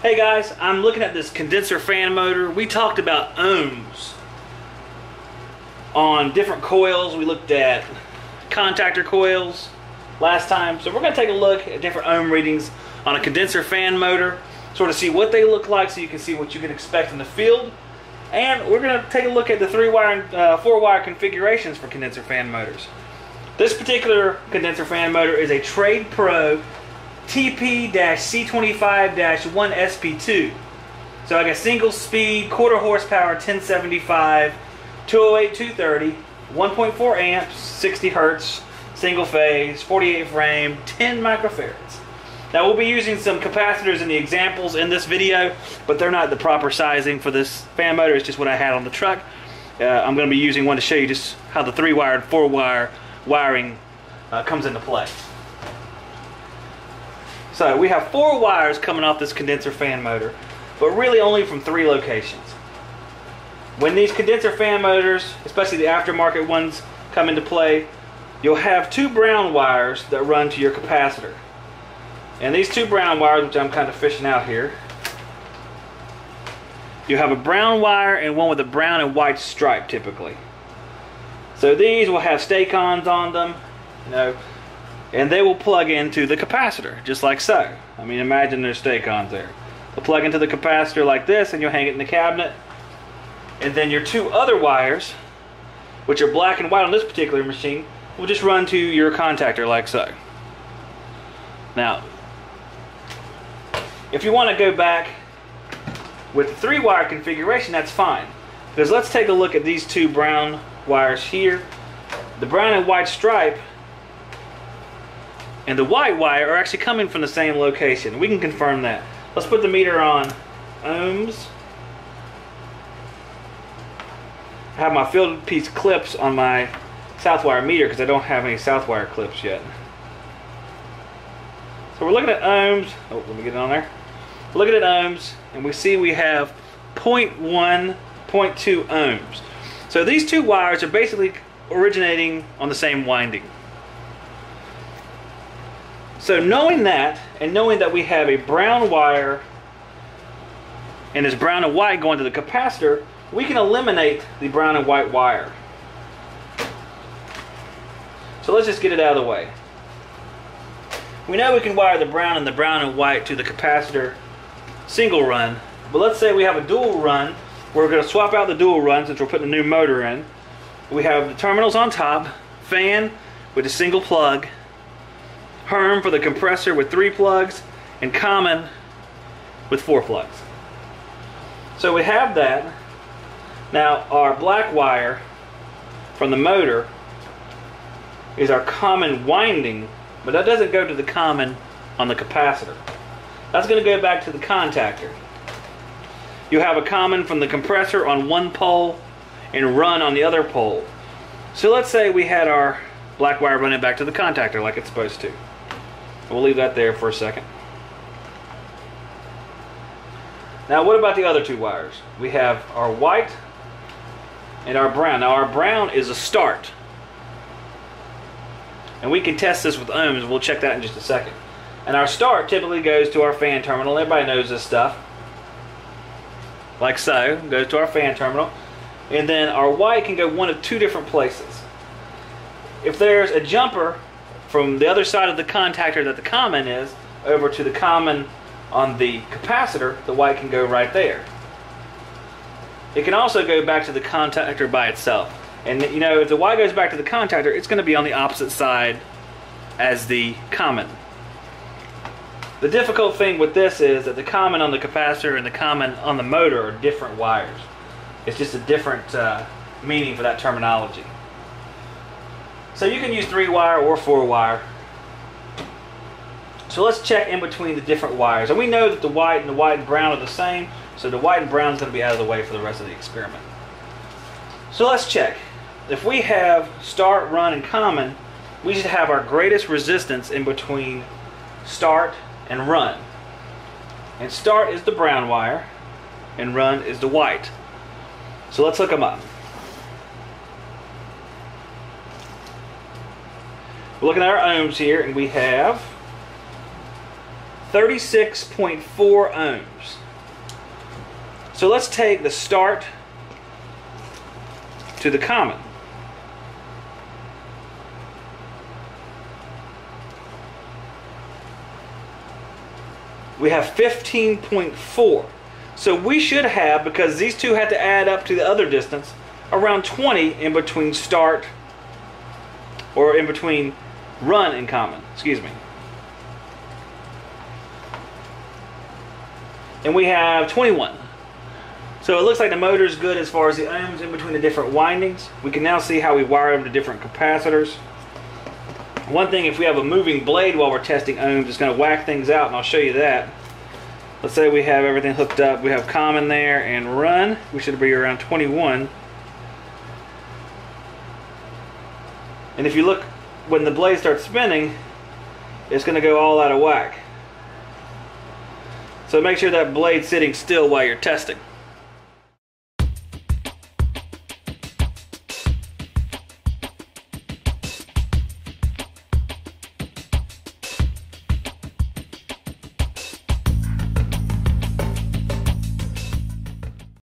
Hey guys, I'm looking at this condenser fan motor. We talked about ohms on different coils. We looked at contactor coils last time. So we're going to take a look at different ohm readings on a condenser fan motor, sort of see what they look like so you can see what you can expect in the field. And we're going to take a look at the three wire and uh, four wire configurations for condenser fan motors. This particular condenser fan motor is a Trade Pro TP-C25-1SP2. So I got single speed, quarter horsepower, 1075, 208, 230, 1.4 amps, 60 hertz, single phase, 48 frame, 10 microfarads. Now we'll be using some capacitors in the examples in this video, but they're not the proper sizing for this fan motor. It's just what I had on the truck. Uh, I'm going to be using one to show you just how the three wire and four wire wiring uh, comes into play. So we have four wires coming off this condenser fan motor, but really only from three locations. When these condenser fan motors, especially the aftermarket ones, come into play, you'll have two brown wires that run to your capacitor. And these two brown wires, which I'm kind of fishing out here, you have a brown wire and one with a brown and white stripe typically. So these will have Stacons on them, you know, and they will plug into the capacitor, just like so. I mean, imagine there's Stacons there. They'll plug into the capacitor like this, and you'll hang it in the cabinet. And then your two other wires, which are black and white on this particular machine, will just run to your contactor like so. Now, if you want to go back with the three wire configuration, that's fine. Because let's take a look at these two brown wires here. The brown and white stripe and the white wire are actually coming from the same location. We can confirm that. Let's put the meter on ohms. I have my Fieldpiece clips on my Southwire meter because I don't have any Southwire clips yet. So we're looking at ohms. Oh, let me get it on there. Looking at ohms, and we see we have 0.1, 0.2 ohms. So these two wires are basically originating on the same winding. So knowing that, and knowing that we have a brown wire and this brown and white going to the capacitor, we can eliminate the brown and white wire. So let's just get it out of the way. We know we can wire the brown and the brown and white to the capacitor single run, but let's say we have a dual run. We're going to swap out the dual run since we're putting a new motor in. We have the terminals on top, fan with a single plug, Herm for the compressor with three plugs, and Common with four plugs. So we have that. Now our black wire from the motor is our common winding, but that doesn't go to the common on the capacitor. That's going to go back to the contactor. You have a common from the compressor on one pole and run on the other pole. So let's say we had our black wire running back to the contactor like it's supposed to. We'll leave that there for a second. Now what about the other two wires? We have our white and our brown. Now our brown is a start. And we can test this with ohms. We'll check that in just a second. And our start typically goes to our fan terminal. Everybody knows this stuff. Like so. Goes to our fan terminal. And then our white can go one of two different places. If there's a jumper from the other side of the contactor that the common is over to the common on the capacitor, the white can go right there. It can also go back to the contactor by itself. And you know, if the white goes back to the contactor, it's going to be on the opposite side as the common. The difficult thing with this is that the common on the capacitor and the common on the motor are different wires. It's just a different uh, meaning for that terminology. So you can use three wire or four wire. So let's check in between the different wires. And we know that the white and the white and brown are the same, so the white and brown is going to be out of the way for the rest of the experiment. So let's check. If we have start, run, and common, we should have our greatest resistance in between start and run. And start is the brown wire, and run is the white. So let's hook them up. We're looking at our ohms here, and we have 36.4 ohms. So let's take the start to the common. We have 15.4. So we should have, because these two had to add up to the other distance, around 20 in between start or in between run in common. Excuse me. And we have 21. So it looks like the motor is good as far as the ohms in between the different windings. We can now see how we wire them to different capacitors. One thing, if we have a moving blade while we're testing ohms, it's going to whack things out, and I'll show you that. Let's say we have everything hooked up. We have common there and run. We should be around 21. And if you look, when the blade starts spinning, it's going to go all out of whack. So make sure that blade's sitting still while you're testing.